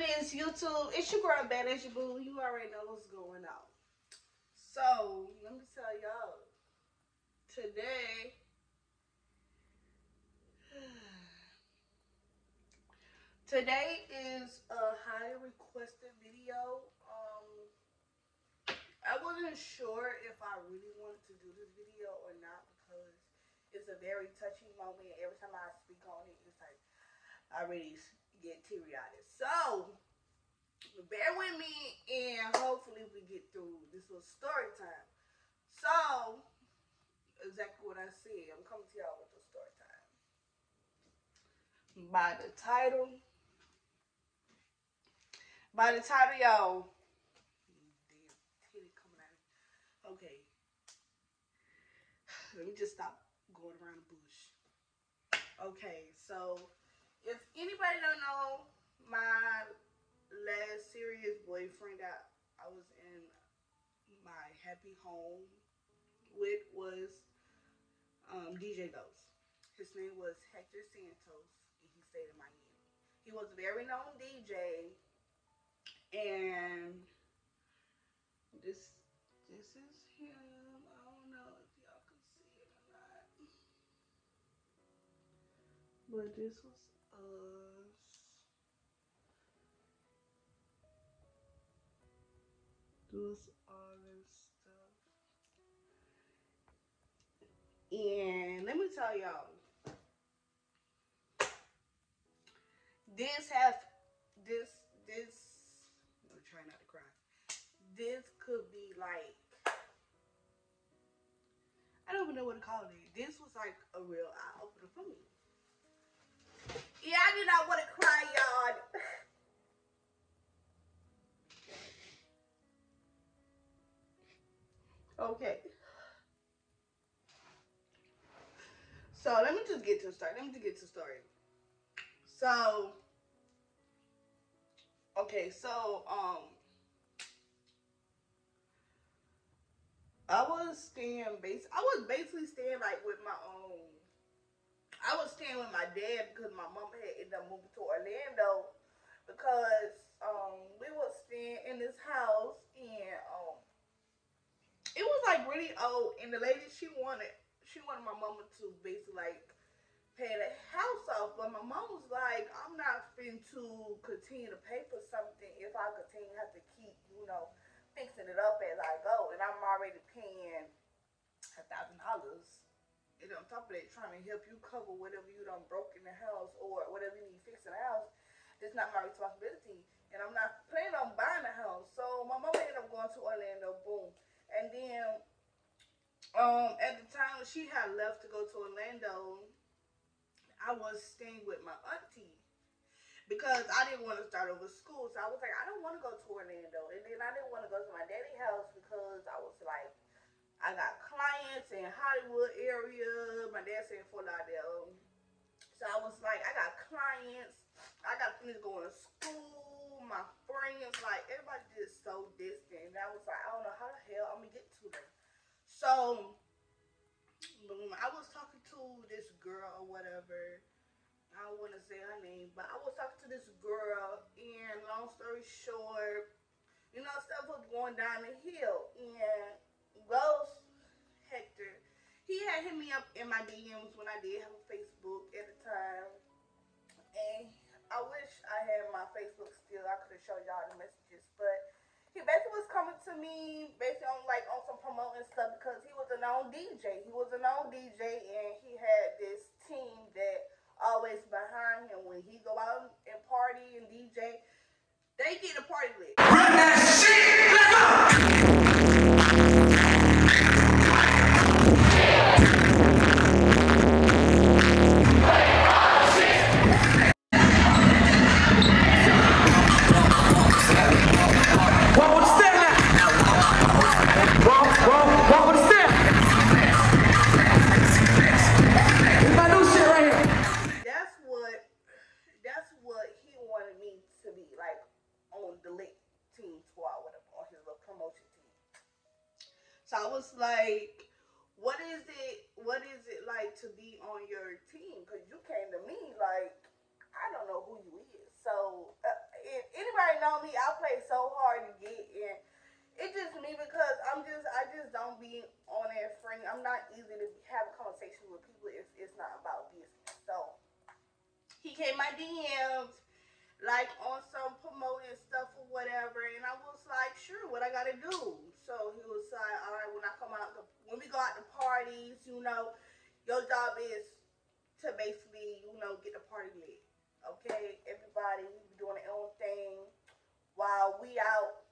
it is, YouTube? It's your girl, Bad as your boo. You already know what's going on. So, let me tell y'all. Today, today is a highly requested video. Um, I wasn't sure if I really wanted to do this video or not because it's a very touching moment. Every time I speak on it, it's like I really get teary-eyed. So, bear with me and hopefully we get through this little story time. So, exactly what I said. I'm coming to y'all with the story time. By the title. By the title, y'all. Okay. Let me just stop going around the bush. Okay, so if anybody don't know, my last serious boyfriend that I was in my happy home with was um, DJ Ghost. His name was Hector Santos, and he stayed in Miami. He was a very known DJ, and this this is him. I don't know if y'all can see it or not, but this was all this stuff. And let me tell y'all. This have this this I'm try not to cry. This could be like I don't even know what to call it. This was like a real eye opener for me. Yeah, I do not want to cry, y'all. Okay. So let me just get to the story. Let me just get to the story. So, okay, so um, I was staying base. I was basically staying like with my own I was staying with my dad because my mom had ended up moving to Orlando because um, we was staying in this house and um, it was like really old and the lady she wanted she wanted my mama to basically like pay the house off. But my mom was like I'm not fin to continue to pay for something if I continue to have to keep you know fixing it up as I go. And I'm already paying a thousand dollars on top of that, trying to help you cover whatever you done broke in the house or whatever you need fixed in the house, that's not my responsibility. And I'm not planning on buying a house. So my mama ended up going to Orlando, boom. And then um, at the time she had left to go to Orlando, I was staying with my auntie because I didn't want to start over school. So I was like, I don't want to go to Orlando. And then I didn't want to go to my daddy's house because I was like, I got clients in Hollywood area. My dad said Fort Lauderdale. So I was like, I got clients. I got things going to school. My friends, like everybody just so distant. And I was like, I don't know how the hell I'm gonna get to them. So I was talking to this girl or whatever. I don't want to say her name, but I was talking to this girl, and long story short, you know, stuff was going down the hill, and Ghost Hector, he had hit me up in my DMs when I did have a Facebook at the time. And I wish I had my Facebook still. I could have showed y'all the messages. But he basically was coming to me basically on like on some promoting stuff because he was a known DJ. He was a known DJ and he had this team that always behind him when he go out and party and DJ. They get a party lit. Run that shit! So to be on your team? Because you came to me like, I don't know who you is. So uh, if my DMs, like on some promoting stuff or whatever. And I was like, sure, what I gotta do. So he was like, all right, when I come out, when we go out to parties, you know, your job is to basically, you know, get the party lit. Okay, everybody doing their own thing while we out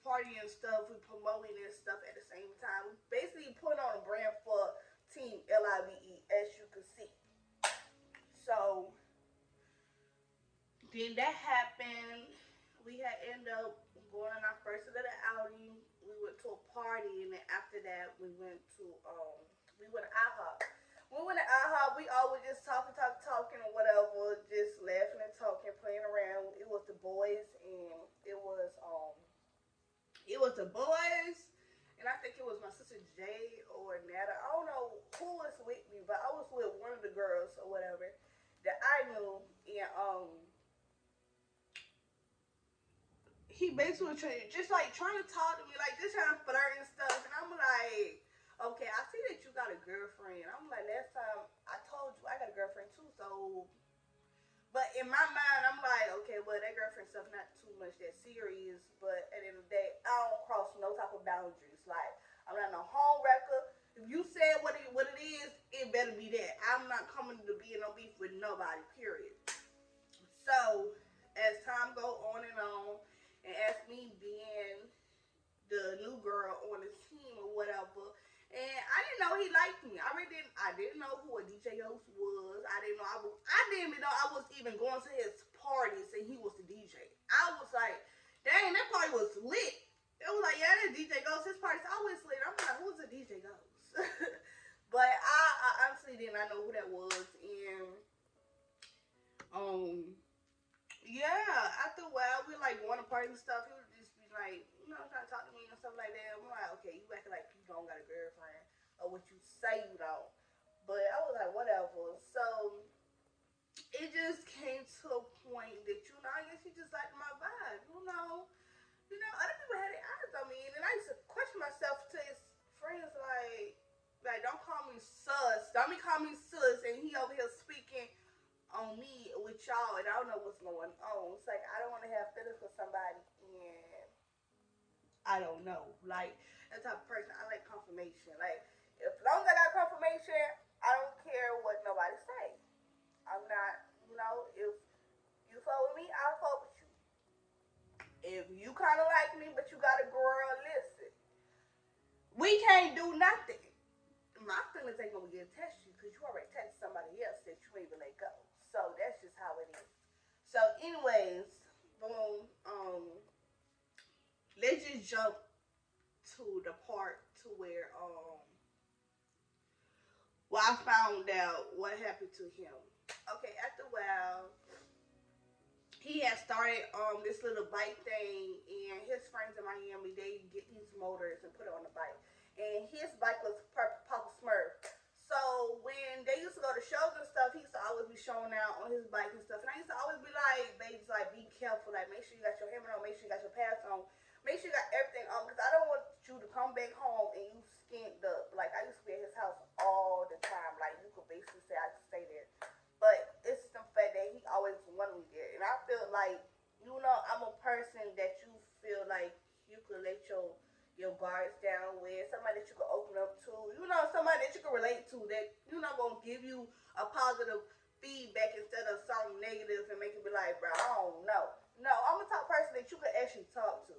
partying stuff, we promoting and stuff at the same time. We basically put on a brand for Team L-I-V-E, as you can see. So, then that happened. Ended up going on our first little outing. We went to a party, and then after that, we went to, um, we went to IHOP. We went to IHOP, we always just talking, talking, talking, or whatever, just laughing and talking, playing around. It was the boys, and it was, um, it was the boys, and I think it was my sister Jay or Nata. I don't know who was with me, but I was with one of the girls or whatever that I knew, and um, he basically trying, just like trying to talk to me, like just trying to flirt and stuff, and I'm like, okay, I see that you got a girlfriend. I'm like, last time I told you I got a girlfriend too, so but in my mind, I'm like, okay, well, that girlfriend stuff not too much that serious. But at the end of the day, I don't cross no type of boundaries. Like, I'm not no home wrecker. If you said what it, what it is, it better be that. I'm not coming to be in no beef with nobody, period. So, as time go on and on, and as me being the new girl on the team or whatever, and I didn't know he liked me. I really didn't. I didn't know who a DJ Ghost was. I didn't know. I was. I didn't even know I was even going to his parties and he was the DJ. I was like, dang, that party was lit. It was like, yeah, that DJ Ghost. His party's always lit. I'm like, who's a DJ Ghost? but I, I honestly did not know who that was. And um, yeah. After a while, we like going to parties and stuff. He would just be like, you know, trying to talk to me and stuff like that. I'm like, okay, you acting like you don't got a girlfriend or what you say you don't. But I was like, whatever. So it just came to a point that, you know, I guess he just liked my vibe, you know. You know, other people had their eyes on me, and I used to question myself to his friends, like, like, don't call me sus. Don't be call me sus, and he over here on me with y'all, and I don't know what's going on. It's like I don't want to have feelings for somebody, and I don't know. Like that type of person, I like confirmation. Like as long as I got confirmation, I don't care what nobody say. I'm not, you know, if you fuck with me, I'll fuck with you. If you kind of like me, but you got a girl, listen, we can't do nothing. My feelings ain't gonna get you because you already touched somebody else that you ain't even let go. So that's just how it is. So, anyways, boom. Um, let's just jump to the part to where um well I found out what happened to him. Okay, after a while he had started um this little bike thing and his friends in Miami they get these motors and put it on the bike. And his bike was Papa Smurf. So when they used to go to shows and stuff, he used to always be showing out on his bike and stuff. And I used to always be like, babies, like, be careful. Like, make sure you got your helmet on. Make sure you got your pads on. Make sure you got everything on because I don't want you to come back home and you skint up. Like I used to be at his house all the time. Like you could basically say I could stay there. But it's the fact that he always wanted me there. And I feel like, you know, I'm a person that you feel like you could let your your guards down with, somebody that you can open up to, you know, somebody that you can relate to that you know gonna give you a positive feedback instead of something negative and make you be like, bro, I don't know. No, I'm a type person that you can actually talk to.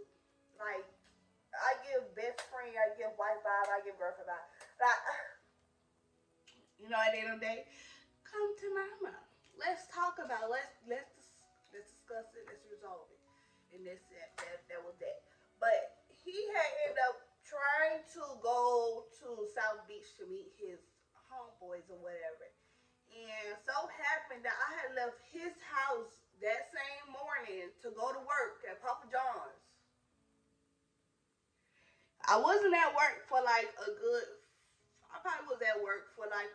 Like, I give best friend, I give wife vibe, I give girlfriend vibe. Like, you know, at the end of the day, come to mama. Let's talk about. It. Let's let's let's discuss it. Let's resolve it. And that's that. That that was that. But he had ended up trying to go to South Beach to meet his homeboys or whatever. And so happened that I had left his house that same morning to go to work at Papa John's. I wasn't at work for like a good. I probably was at work for like,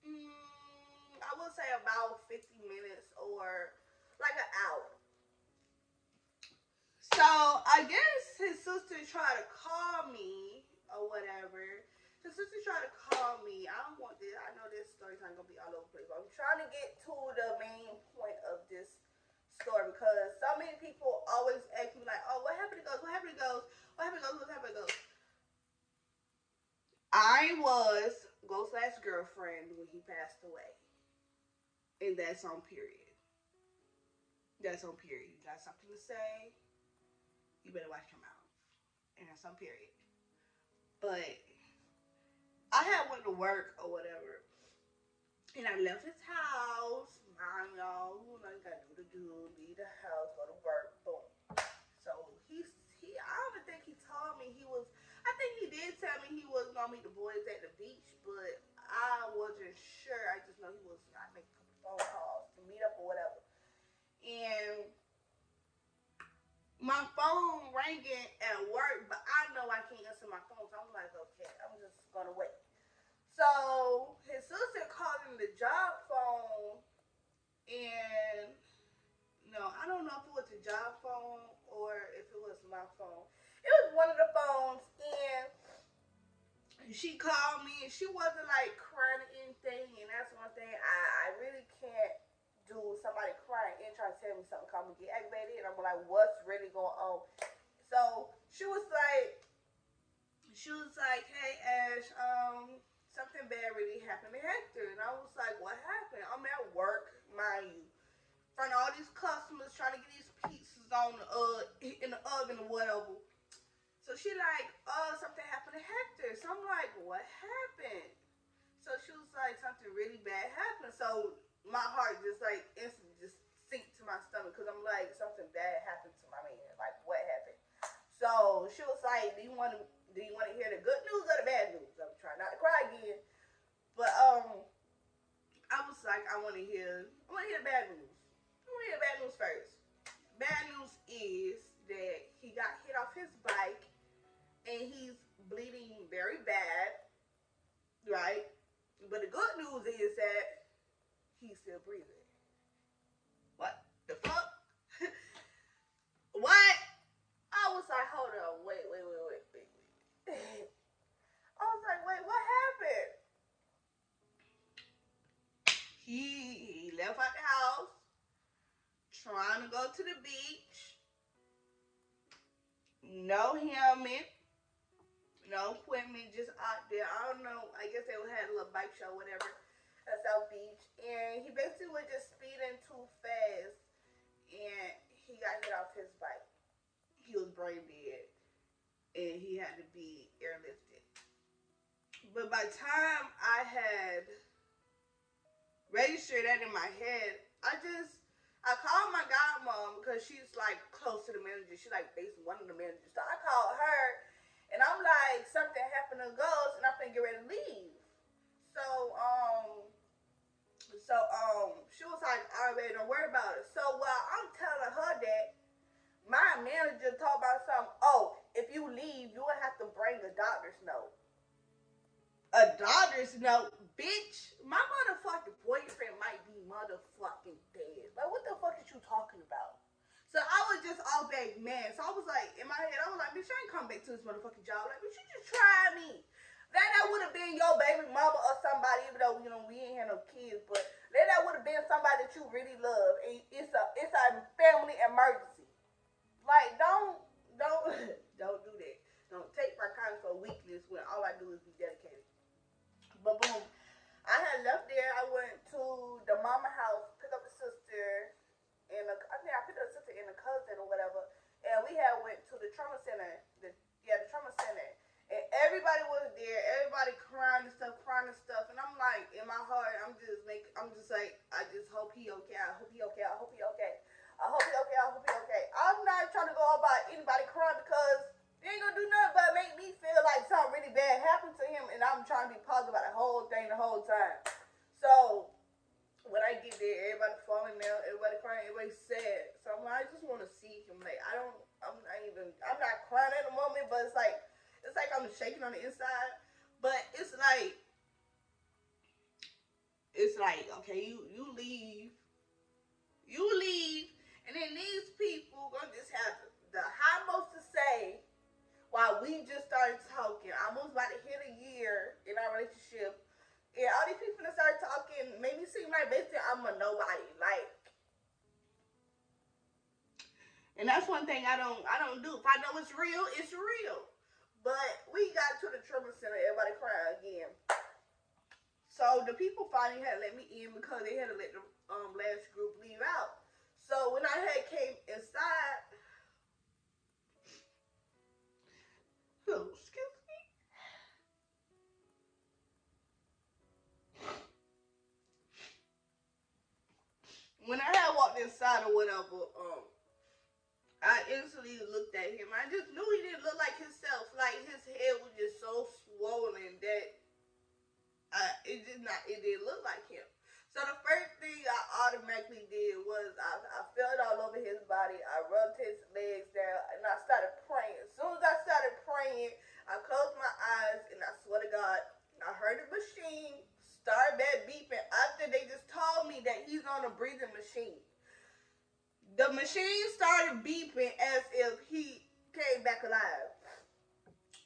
mm, I would say about fifty minutes or like an hour. So I guess his sister tried to call me or whatever. His sister tried to call me. I don't want this. I know this story's not gonna be all over the place. But I'm trying to get to the main point of this story because so many people always ask me like, "Oh, what happened to Ghost? What happened to Ghost? What happened to Ghost? What happened to Ghost?" I was Ghost last girlfriend when he passed away, and that's on period. That's on period. You got something to say? You better watch your mouth, and on period. But I had went to work or whatever, and I left his house. Mom, y'all, you know, gotta do do, leave the house, go to work, boom. So he's he. I don't think he told me he was. I think he did tell me he was gonna meet the boys at the beach, but I wasn't sure. I just know he was. I make phone calls to meet up or whatever, and my phone ringing at work, but I know I can't answer my phone, so I'm like, okay, I'm just gonna wait. So his sister called him the job phone, and no, I don't know if it was the job phone or if it was my phone. It was one of the phones, and she called me, and she wasn't like crying or anything, and that's one thing I, I really can't do. Somebody crying and trying to tell me something, call me get aggravated, and I'm like, what's really going on? Still breathing. Beach. And he basically was just speeding too fast, and he got hit off his bike. He was brain dead and he had to be airlifted. But by the time I had registered that in my head, I just I called my godmom because she's like close to the manager. She's like basically one of the managers. So I called her and I'm like, something happened to Ghost and I'm finna get ready to leave. So um so um she was like, alright, don't worry about it. So while I'm telling her that my manager talked about something, oh, if you leave, you will have to bring a doctor's note. A doctor's note? Bitch, my motherfucking boyfriend might be motherfucking dead. Like, what the fuck is you talking about? So I was just all back man. So I was like, in my head, I was like, bitch, I ain't come back to this motherfucking job. Like, bitch, you just try me. That that would have been your baby mama or somebody, even though you know we ain't had no kids, but that that would have been somebody that you really love. And it's a it's a family emergency. Like, don't don't don't do that. Don't take my kindness for weakness when all I do is be dedicated. But boom, I had left there. I went to the mama house, pick up the sister, and a, I think I picked up the sister and a cousin or whatever. And we had went to the trauma center. The yeah, the trauma center. And everybody was there. Everybody crying and stuff, crying and stuff. And I'm like, in my heart, I'm just make, I'm just like, I just hope he okay. I hope he okay. I hope he okay. I hope he okay. I hope he okay. I'm not trying to go all about anybody crying because they ain't gonna do nothing but make me feel like something really bad happened to him, and I'm trying to be positive about the whole thing the whole time. So when I get there, everybody falling down, everybody crying, everybody sad. So I'm like, I just want to see him. Like I don't, I'm not even, I'm not crying at the moment, but it's like, was shaking on the inside. But it's like, it's like, okay, you, you leave. You leave. And then these people going to just have the high most to say while we just started talking. I almost about to hit a year in our relationship. And all these people that started talking made me seem like basically I'm a nobody. Like, and that's one thing I don't I don't do. If I know it's real, it's real. But we got to the trauma center, everybody crying again. So the people finally had to let me in because they had to let the um, last group leave out. So when I had came inside, oh, excuse me. When I had walked inside or whatever, um, instantly looked at him. I just knew he didn't look like himself. Like his head was just so swollen that uh, it did not. It didn't look like him. So the first thing I automatically did was I, I felt all over his body. I rubbed his legs down and I started praying. As soon as I started praying, I closed my eyes and I swear to God, I heard the machine start that beeping after they just told me that he's on a breathing machine the machine started beeping as if he came back alive.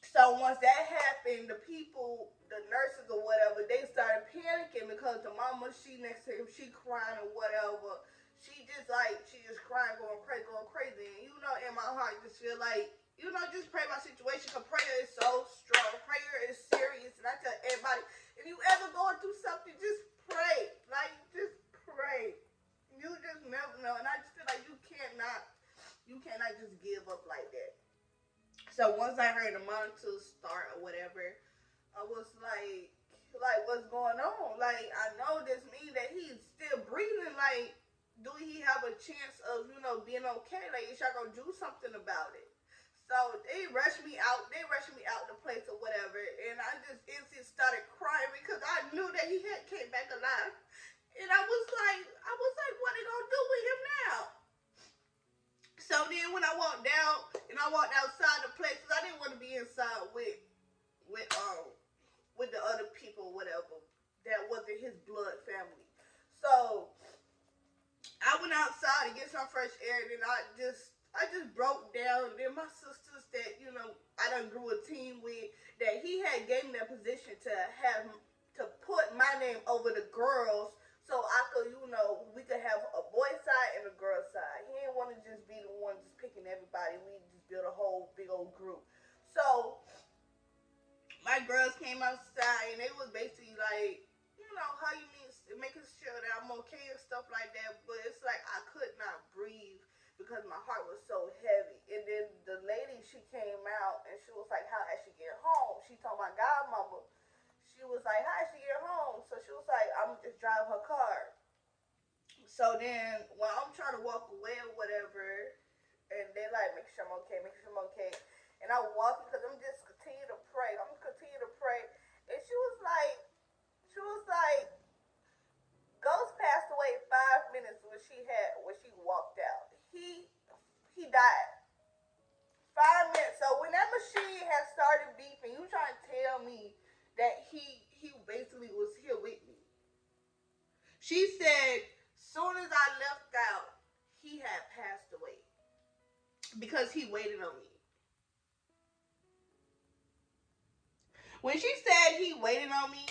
So once that happened, the people, the nurses or whatever, they started panicking because the mama, she next to him, she crying or whatever. She just like, she just crying, going crazy, going crazy. And you know, in my heart, just feel like, you know, just pray my situation because prayer is so strong. Prayer is serious. And I tell everybody, if you ever going through something, just pray. Like, just pray you just never know. And I just feel like you cannot, you cannot just give up like that. So once I heard the monitor start or whatever, I was like, like what's going on? Like I know this means that he's still breathing. Like, do he have a chance of you know being okay? Like, is y'all gonna do something about it? So they rushed me out. They rushed me out the place or whatever, and I just instantly started crying because I knew that he had came back alive. And I was like, I was like, what they gonna do with him now? So then when I walked down and I walked outside the place, cause I didn't want to be inside with with um with the other people, whatever, that wasn't his blood family. So I went outside to get fresh air, and I just I just broke down. Then my sisters that you know I done grew a team with that he had gave me that position to have to put my name over the girls so I could, you know, we could have a boy side and a girl side. He didn't want to just be the one just picking everybody. We just built a whole big old group. So my girls came outside and they was basically like, you know, how you making sure that I'm okay and stuff like that. But it's like I could not breathe because my heart was so heavy. And then the lady, she came out and she was like, how did she get home? She told my godmother she was like, how did she get home? So she was like, I'm just drive her car. So then when I'm trying to walk away or whatever, and they like, make sure I'm okay, make sure I'm okay. And I walk because I'm just continue to pray. I'm just continue to pray. And she was like, she was like, Ghost passed away five minutes when she had when she walked out. He he died. Five minutes. So when that machine had started beeping, you trying to tell me that he he basically was here with me. She said, soon as I left out, he had passed away because he waited on me. When she said he waited on me,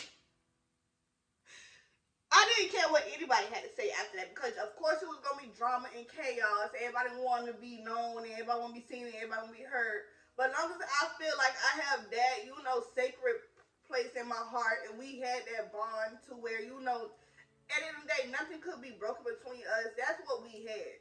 I didn't care what anybody had to say after that because, of course, it was gonna be drama and chaos. Everybody want to be known, everybody want to be seen, everybody want to be heard. But as long as I feel like I have that, you know, sacred place in my heart, and we had that bond to where you know, at the end of the day, nothing could be broken between us. That's what we had.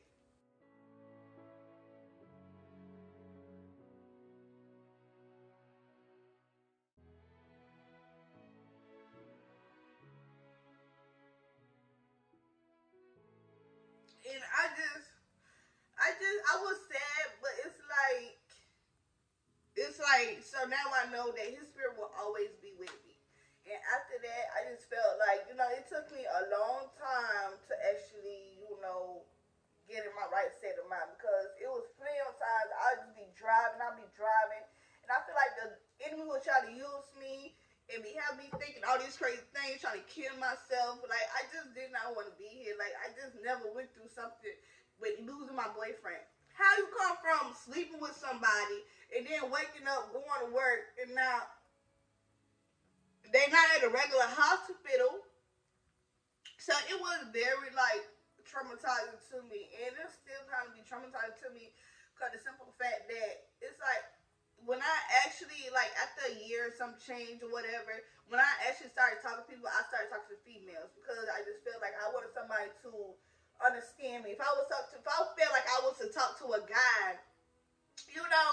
Know that his spirit will always be with me. And after that, I just felt like you know it took me a long time to actually you know get in my right state of mind because it was plenty of times I'd just be driving, I'd be driving, and I feel like the enemy would try to use me and be have me thinking all these crazy things, trying to kill myself. Like I just did not want to be here. Like I just never went through something with losing my boyfriend. How you come from sleeping with somebody and then waking up, going to work, and now they're not at a regular hospital. So it was very like traumatizing to me, and it's still kind of be traumatizing to me Cause the simple fact that it's like when I actually like after a year or some change or whatever, when I actually started talking to people, I started talking to females because I just felt like I wanted somebody to understand me. If I was talk to, if I felt like I was to talk to a guy, you know,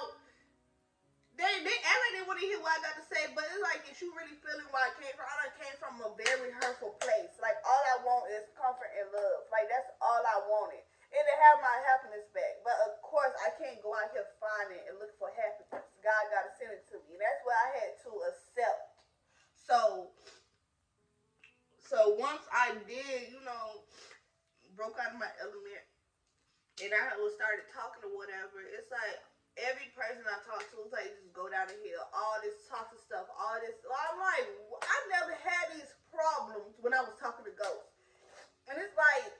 they they act like they want to hear what I got to say, but it's like if you really feeling where I came from, I done came from a very hurtful place. Like all I want is comfort and love. Like that's all I wanted and to have my happiness back. But of course, I can't go out here finding and look for happiness. God got to send it to me, and that's what I had to accept. So, so once I did, you know, broke out of my element, and I was started talking or whatever, it's like every person I talk to is like just go down the hill, all this toxic stuff, all this. I'm like, I never had these problems when I was talking to ghosts, and it's like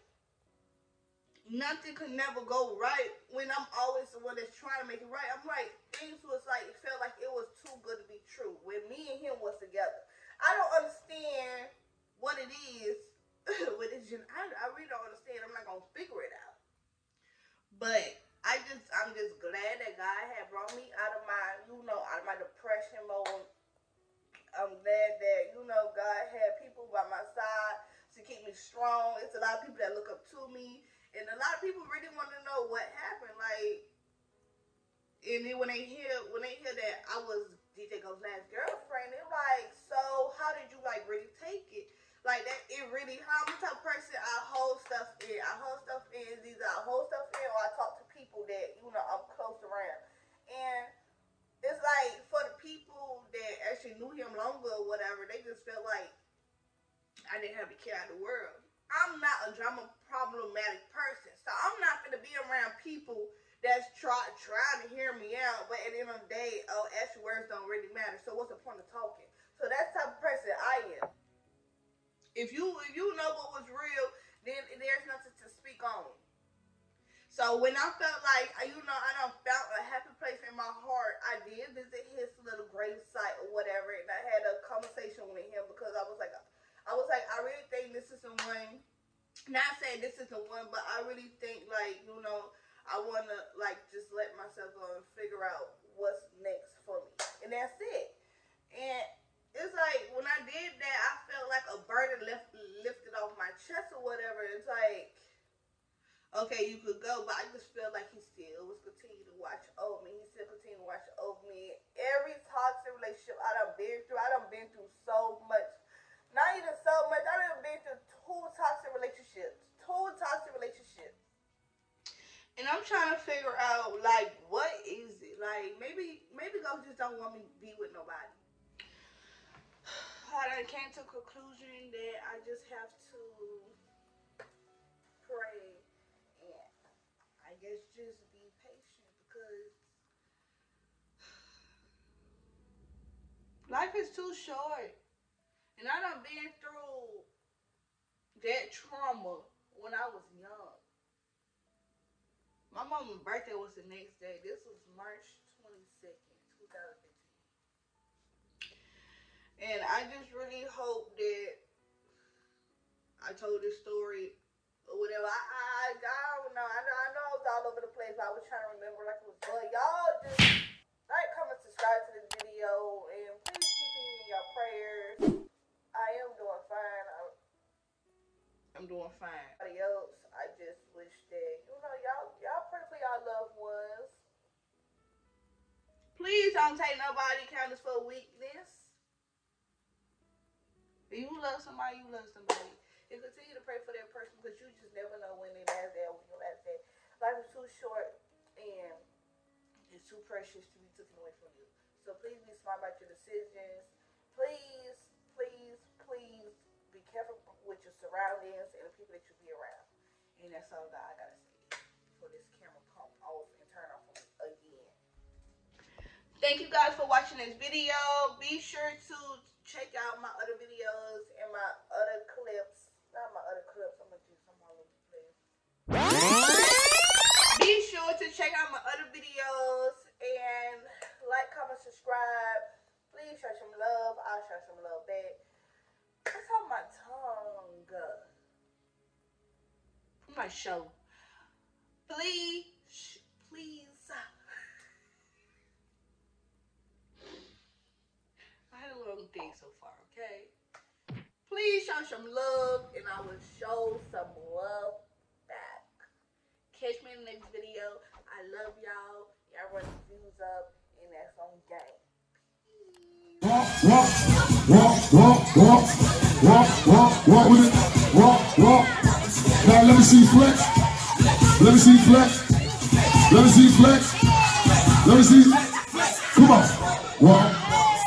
nothing could never go right when I'm always the one that's trying to make it right. I'm like, things was like, it felt like it was too good to be true when me and him was together. I don't understand what it is this. I, I really don't understand. I'm not going to figure it out. But I just, I'm just glad that God had brought me out of my, you know, out of my depression mode. I'm glad that, you know, God had people by my side to keep me strong. It's a lot of people that look up to me and a lot of people really want to know what happened. Like, and then when they hear when they hear that I was DJ Ghost's last girlfriend, they're like, so how did you like really take it? Like that, it really. I'm the type of person I hold stuff in. I hold stuff in. These I hold stuff in, or I talk to people that you know I'm close around. And it's like for the people that actually knew him longer or whatever, they just felt like I didn't have to care in the world. I'm not a drama problematic person. So I'm not gonna be around people that's try trying to hear me out, but at the end of the day, oh, actually words don't really matter. So what's the point of talking? So that's type of person. If you if you know what was real, then there's nothing to speak on. So when I felt like you know I don't found a happy place in my heart, I did visit his little grave site or whatever, and I had a conversation with him because I was like, I was like, I really think this is the one. Not saying this is the one, but I really think like you know, I want to like just let myself go and figure out what's next for me, and that's it. And it's like when I did that, I felt like a burden lifted off my chest or whatever. It's like, okay, you could go, but I just feel like he still was continuing to watch over me. He still continued to watch over me. Every toxic relationship I done been through, I done been through so much not even so much. I done been through two toxic relationships. Two toxic relationships. And I'm trying to figure out like what is it? Like maybe maybe God just don't want me to be with nobody. I done came to conclusion that I just have to pray and I guess just be patient because life is too short. And I done been through that trauma when I was young. My mama's birthday was the next day. This was March And I just really hope that I told this story or whatever. I, I, I don't know. I know, I know I was all over the place. I was trying to remember like it was, but y'all just like, comment, subscribe to this video, and please keep me in your prayers. I am doing fine. I'm, I'm doing fine. Anybody else, I just wish that, you know, y'all, y'all pray for y'all loved ones. Please don't take nobody counters for weakness. If you love somebody, you love somebody. And continue to pray for that person because you just never know when they last day or when your last day. Life is too short and it's too precious to be taken away from you. So please be smart about your decisions. Please please, please be careful with your surroundings and the people that you be around. And that's all that I gotta say for this camera pump off and turn off again. Thank you guys for watching this video. Be sure to check out my other videos and my other clips. Not my other clips. I'm gonna do some the place. Be sure to check out my other videos and like, comment, subscribe. Please show some love. I'll show some love back. What's on my tongue? My show. Please little thing so far, okay? Please show some love, and I will show some love back. Catch me in the next video. I love y'all. Y'all run the views up, and that's on game. Walk, walk, walk, walk, walk, walk, walk with it, walk, walk. Now let me see flex. Let me see flex. Let me see flex. Let me see. Come on. Walk.